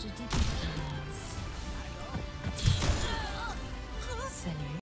tragedy begins.